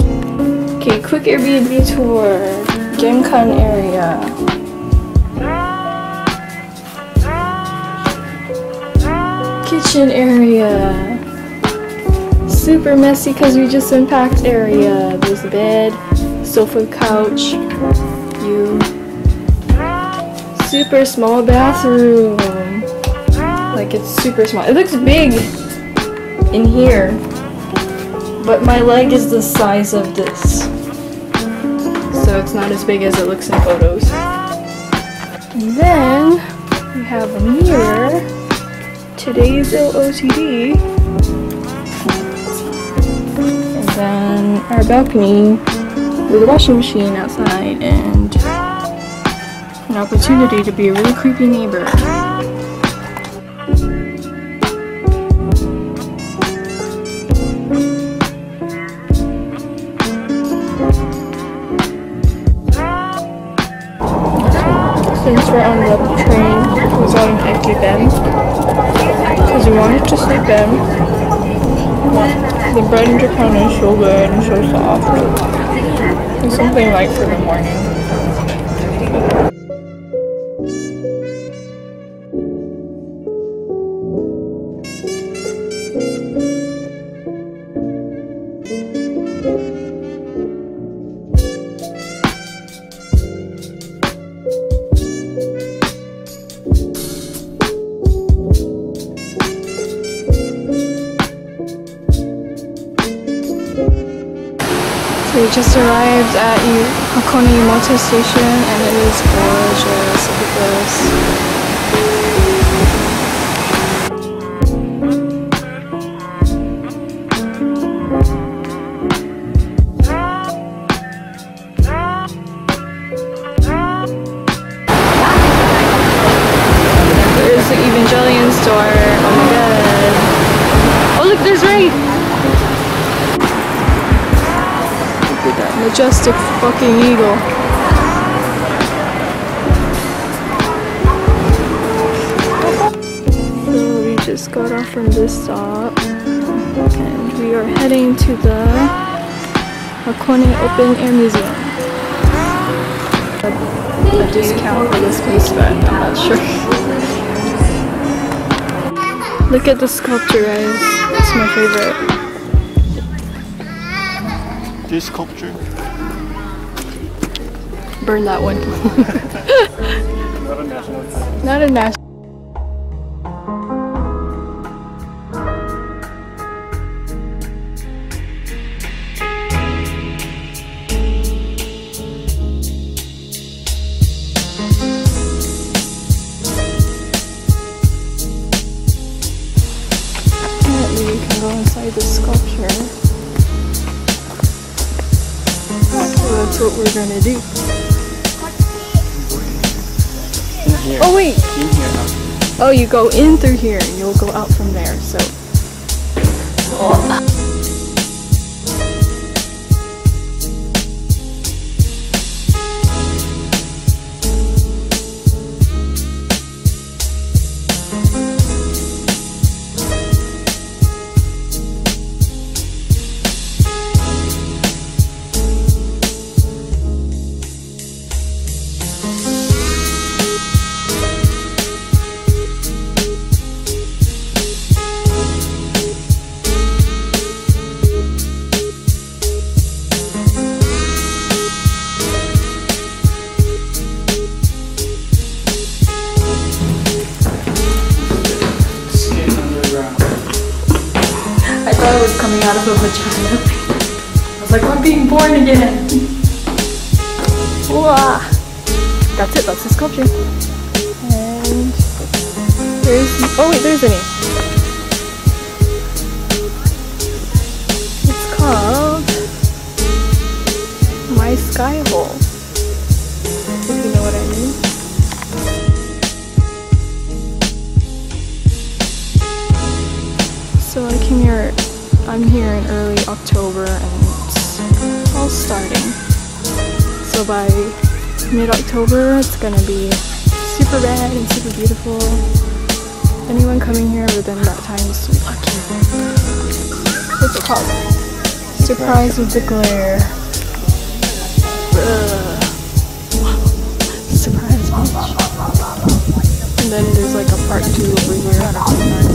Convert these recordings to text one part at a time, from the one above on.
Okay, quick Airbnb tour. Genkan area. Kitchen area. Super messy because we just unpacked area. There's a bed, sofa, couch, you. Super small bathroom. Like it's super small. It looks big in here. But my leg is the size of this. So it's not as big as it looks in photos. And then we have a mirror. Today's OOTD. And then our balcony with a washing machine outside and an opportunity to be a really creepy neighbor. We're on the train, got an empty bed because we wanted to sleep in. The bread in Japan is so good and so soft. It's something light for the morning. So we just arrived at Hakone Yumoto Station and it is gorgeous. Look at this. Majestic fucking eagle. So we just got off from this stop and we are heading to the Hakone Open Air Museum. A, a discount for this place, but I'm not sure. Look at the sculpture, guys. It's my favorite. This sculpture? Burn that one. Not a national Not a national. Go inside the sculpture. So that's what we're gonna do. Oh, you go in through here and you'll go out from there. So. Skin coming out of a vagina. I was like, I'm being born again. Wow. That's it, that's the sculpture. And there's, oh wait, there's any. It's called My Sky Hole. If you know what I mean. So I came here, I'm here in early October and it's all starting. So by mid-October it's gonna be super red and super beautiful. Anyone coming here within that time is so lucky. What's it called? Surprise with the glare. uh, surprise. And then there's like a part two over here.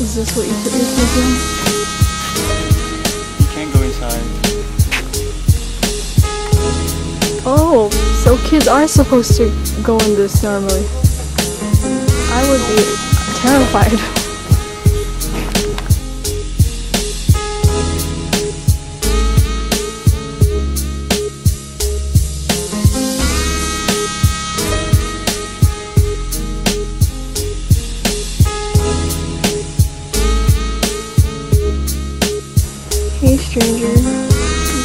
Is this what you put your kids in? You can't go inside. Oh, so kids are supposed to go in this normally. I would be terrified. Hey stranger, you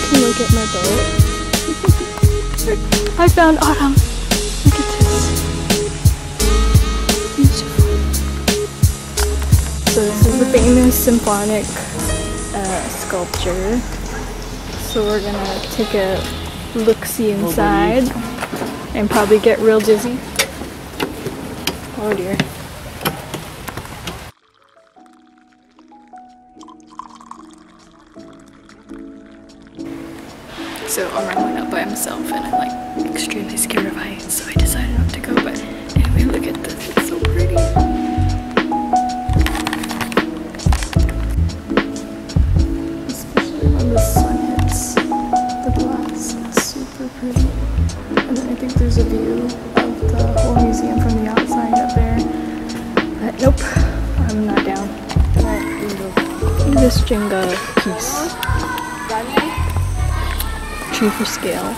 can look at my boat. I found autumn. Look at this. Beautiful. So this is the famous symphonic uh, sculpture. So we're gonna take a look-see inside and probably get real dizzy. Oh dear. So Omar went up by himself and I'm like extremely scared of heights, so I decided not to go. But anyway, look at this, it's so pretty. Especially when the sun hits the glass, it's super pretty. And then I think there's a view of the whole museum from the outside up there. But nope, I'm not down. This Jenga piece. True for scale.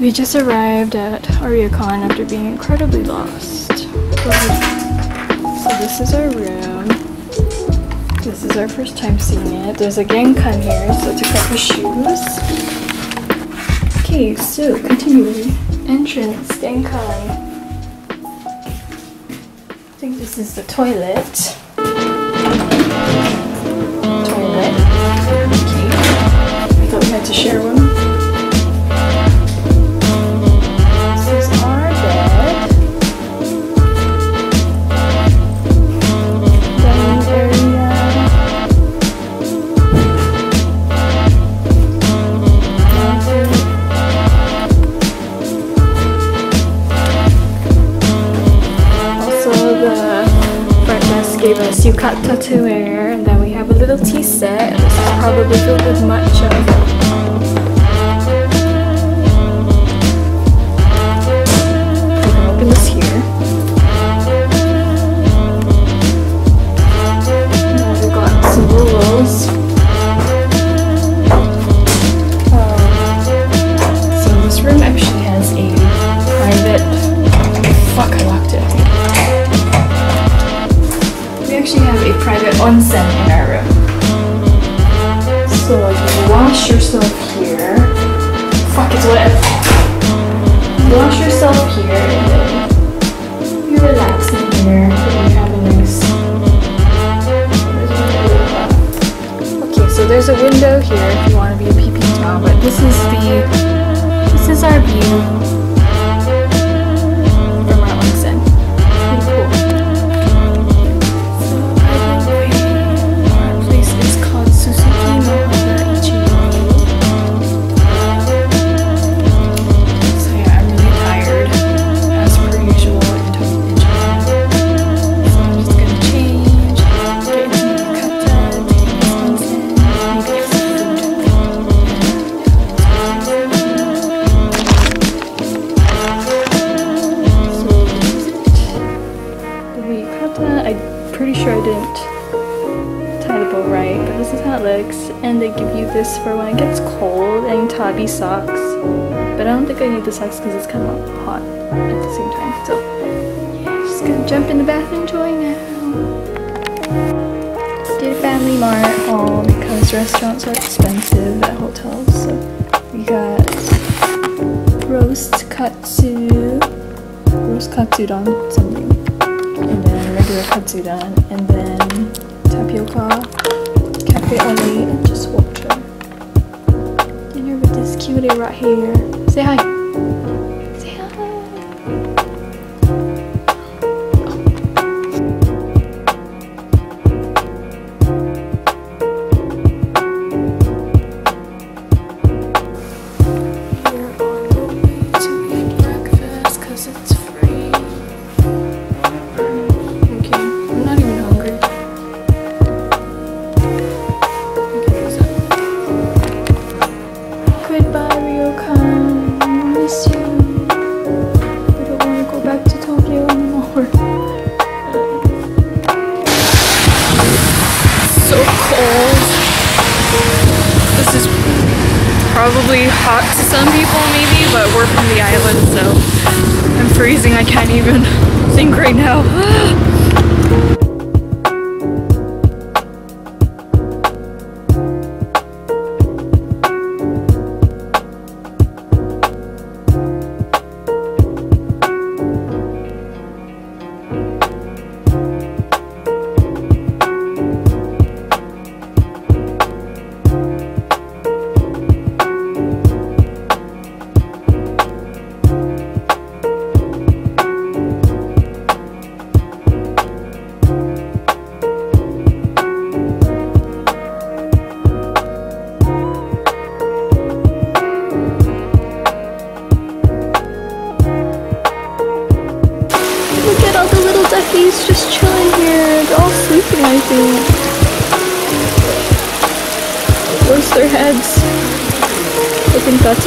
We just arrived at a ryokan after being incredibly lost. This is our room. This is our first time seeing it. There's a Genkan here, so to cut the shoes. Okay, so continuing. Entrance, Genkan. I think this is the toilet. Toilet. Okay. I thought we had to share one. Us yukata and then we have a little tea set. This is probably filled with matcha. socks, but I don't think I need the socks because it's kind of hot at the same time. So just gonna jump in the bathroom enjoy now. Did a FamilyMart haul because restaurants are expensive at hotels. So we got roast katsu, roast katsu don something, and then regular katsudon, and then tapioca, cafe au lait, and just water this cutie right here. Say hi. can't even think right now.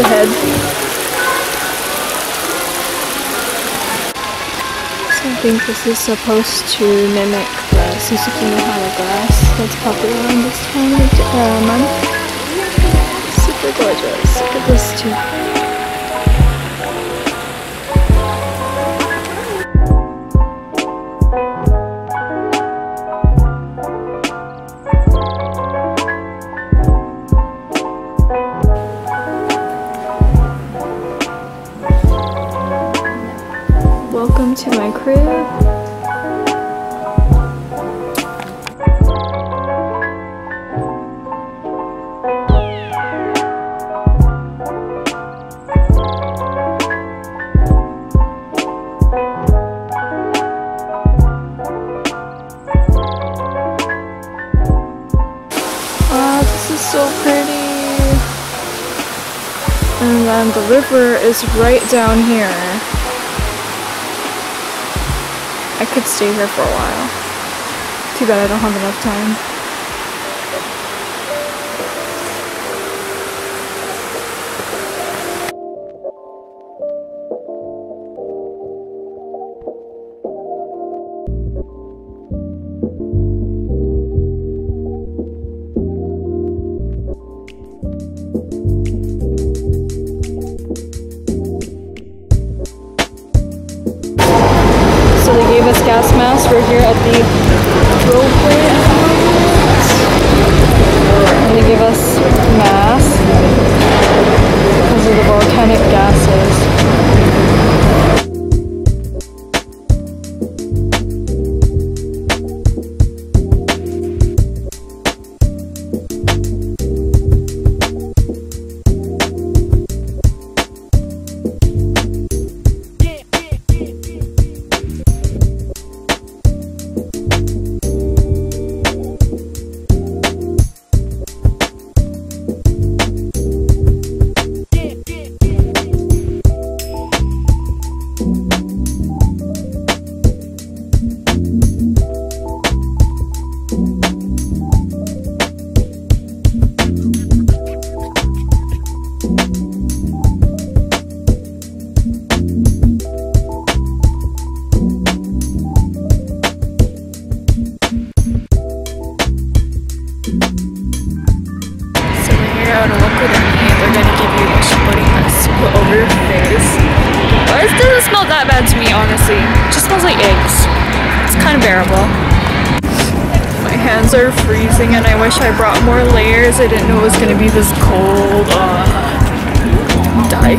ahead. So I think this is supposed to mimic the Susukinohara grass that's popular in this time of uh, month. Super gorgeous. Look at this too. then the river is right down here. I could stay here for a while. Too bad I don't have enough time. you. limbs are freezing and I wish I brought more layers. I didn't know it was going to be this cold. Uh, die.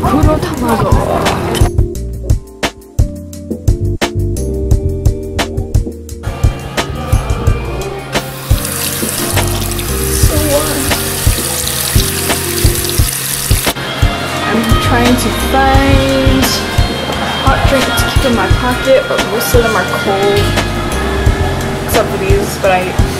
Kuro trying to find hot drink in my pocket, but most of them are cold. Except for these, but I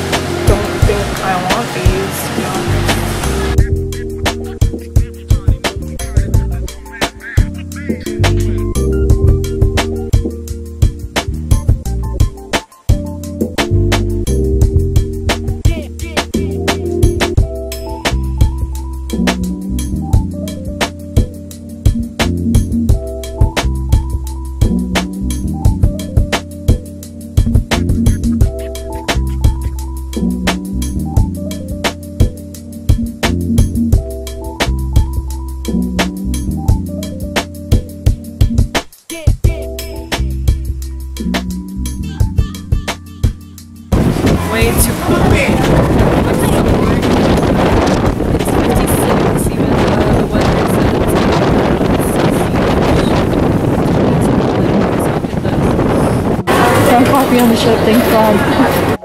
coffee on the ship, thank God.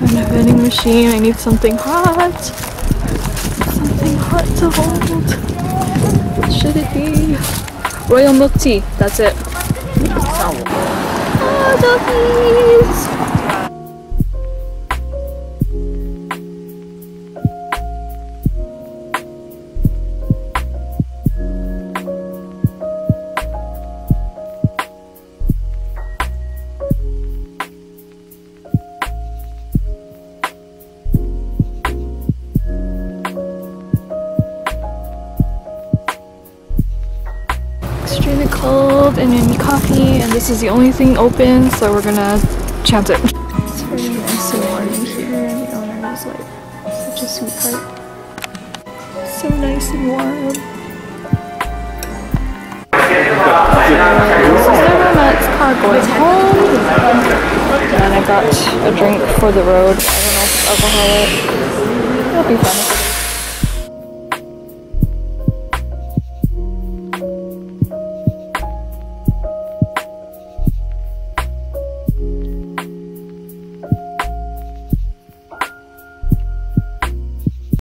I'm a vending machine. I need something hot. Something hot to hold. What should it be? Royal milk tea. That's it. Ah, doggies! Is the only thing open so we're gonna chance it. It's very nice and warm in here and the owner is like such a sweetheart. So nice and warm. This is never nuts car going home. And I got a drink for the road. I don't know if it's alcoholic. It'll be fun